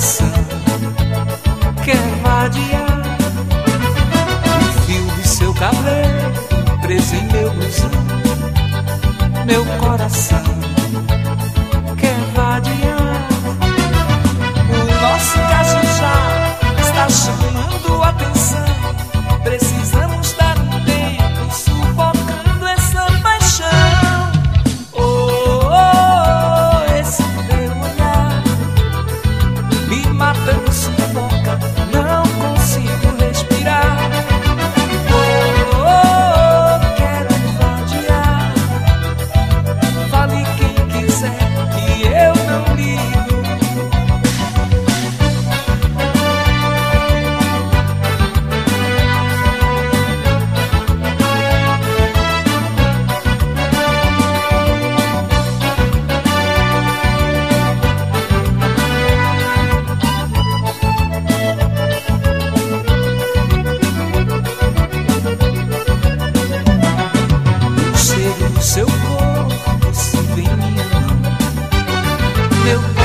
coração quer vadiar O fio do seu cabelo preso em meu blusão Meu coração. meu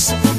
Christmas.